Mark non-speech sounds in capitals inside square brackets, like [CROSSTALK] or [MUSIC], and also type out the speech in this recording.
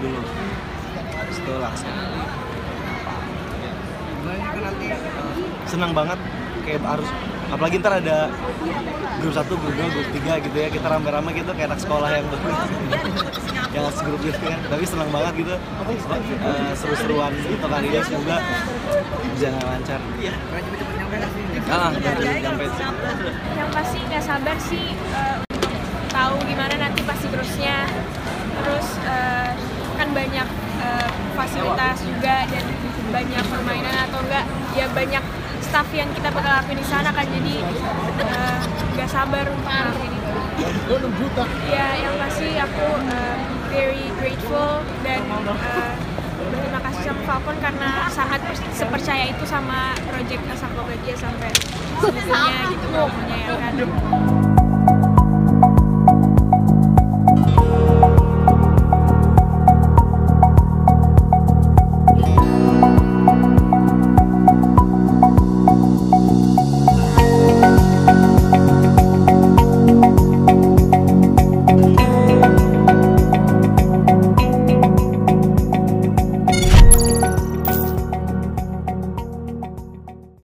dulu. Habis itu langsung. Senang banget kayak harus apalagi ntar ada grup satu, grup dua, grup tiga gitu ya kita rame-rame gitu kayak anak sekolah yang baru. [LAUGHS] Yang harus grup gitu kan. Tapi senang banget gitu. Eh, seru-seruan gitu kali ya semoga berjalan lancar. Ah dari sampai yang pasti nggak sabar sih eh, banyak eh, fasilitas juga dan banyak permainan atau enggak ya banyak staff yang kita bakal lakuin di sana kan. Jadi nggak sabar untuk itu. Ya yang pasti aku eh, very grateful dan eh, berterima kasih sama Falcon karena sangat sepercaya itu sama project Asako Bagia sampai segitunya gitu mau menyayangkan